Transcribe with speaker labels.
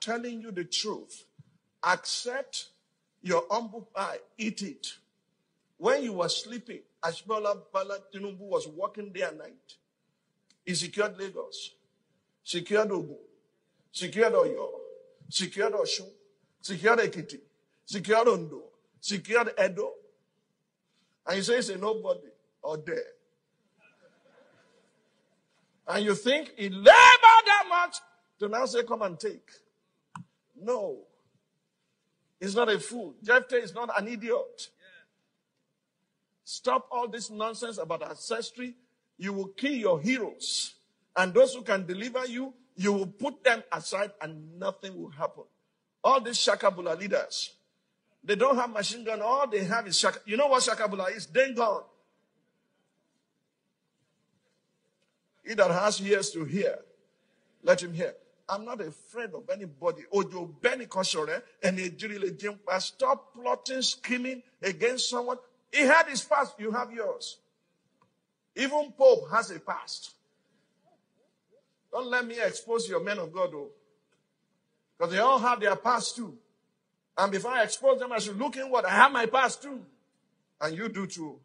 Speaker 1: telling you the truth. Accept your humble pie, eat it. When you were sleeping, Ashbola Bala Tinubu was working day and night. He secured Lagos, secured Ogun, secured Oyo, secured Osun, secured Ekiti, secured Ondo, secured Edo. And you say it's a nobody or there. And you think he labored that much to now say, come and take. No. He's not a fool. Jephthah is not an idiot. Stop all this nonsense about ancestry. You will kill your heroes. And those who can deliver you, you will put them aside and nothing will happen. All these Shakabula leaders, they don't have machine gun. All they have is Shaka. You know what Shakabula is? Dengon. He that has ears to hear, let him hear. I'm not afraid of anybody. Ojo Benny Kosore and Ejiri Jimpa. Stop plotting, scheming against someone. He had his past, you have yours. Even Pope has a past. Don't let me expose your men of God, though. Because they all have their past too. And before I expose them, I should look in what I have my past too. And you do too.